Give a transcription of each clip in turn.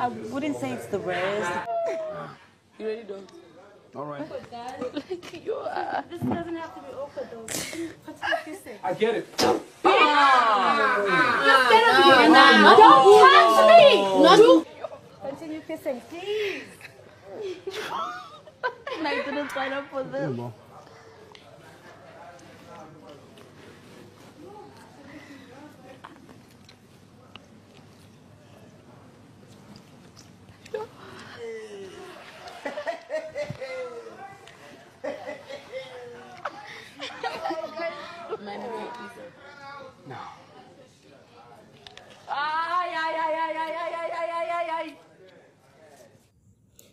I wouldn't say it's the worst. You really don't. All right. Like you are. This doesn't have to be awkward though. Continue kissing. I get it. Don't touch me! Not Continue kissing, please. And I didn't sign up for this. Ay.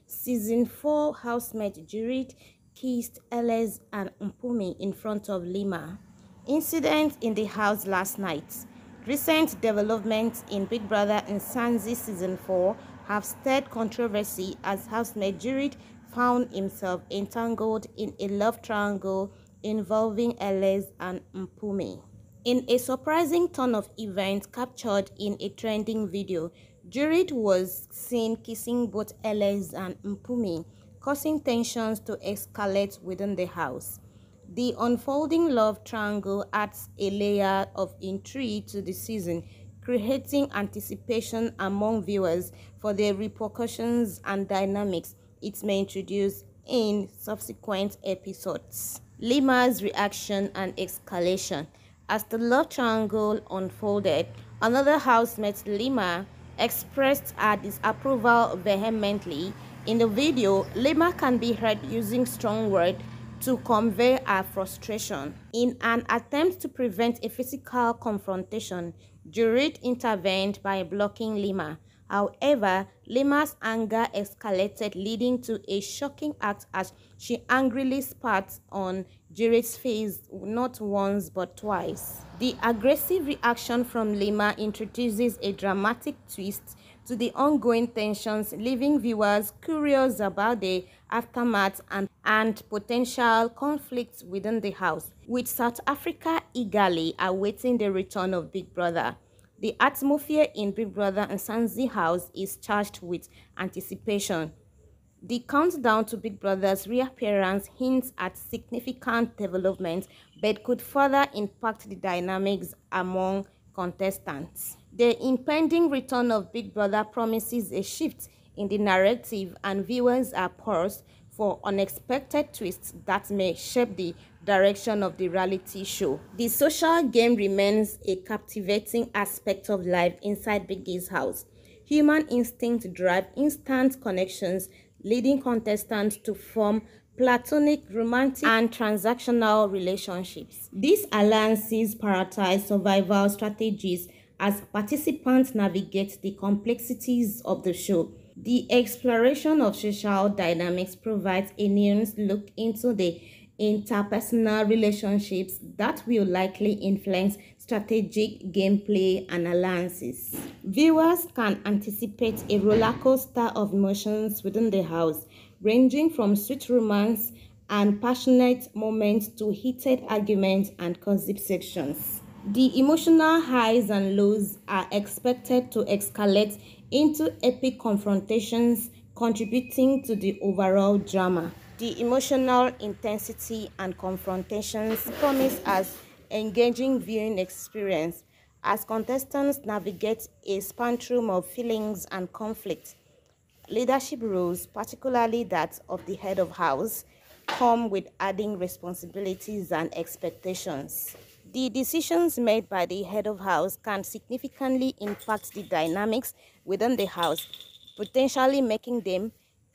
Season 4 housemate Jareed kissed Ellis and Mpumi in front of Liema. Incident in the house last night. Recent developments in Big Brother Mzansi Season 4 have stirred controversy as housemate Jareed found himself entangled in a love triangle involving Ellis and Mpumi. In a surprising turn of events captured in a trending video, Jareed was seen kissing both Ellis and Mpumi, causing tensions to escalate within the house. The unfolding love triangle adds a layer of intrigue to the season, creating anticipation among viewers for the repercussions and dynamics it may introduce in subsequent episodes. Liema's reaction and escalation. As the love triangle unfolded, another housemate, Liema, expressed her disapproval vehemently. In the video, Liema can be heard using strong words to convey her frustration. In an attempt to prevent a physical confrontation, Jareed intervened by blocking Liema. However, Liema's anger escalated, leading to a shocking act as she angrily spat on Jareed's face not once but twice. The aggressive reaction from Liema introduces a dramatic twist to the ongoing tensions, leaving viewers curious about the aftermath and, and potential conflicts within the house, with South Africa eagerly awaiting the return of Big Brother. The atmosphere in Big Brother Mzansi House is charged with anticipation. The countdown to Big Brother's reappearance hints at significant development but could further impact the dynamics among contestants. The impending return of Big Brother promises a shift in the narrative and viewers are poised for unexpected twists that may shape the direction of the reality show. The social game remains a captivating aspect of life inside Biggie's house. Human instinct drive instant connections, leading contestants to form platonic, romantic, and transactional relationships. These alliances prioritize survival strategies as participants navigate the complexities of the show. The exploration of social dynamics provides a nuanced look into the interpersonal relationships that will likely influence strategic gameplay and alliances. Viewers can anticipate a roller coaster of emotions within the house, ranging from sweet romance and passionate moments to heated arguments and gossip sections. The emotional highs and lows are expected to escalate into epic confrontations, contributing to the overall drama. The emotional intensity and confrontations promise as engaging viewing experience as contestants navigate a spectrum of feelings and conflict. Leadership roles, particularly that of the head of house, come with adding responsibilities and expectations. The decisions made by the head of house can significantly impact the dynamics within the house, potentially making them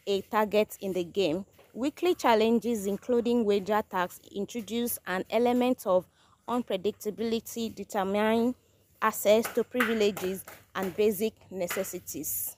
a target in the game. Weekly challenges including wager tax introduce an element of unpredictability determining access to privileges and basic necessities.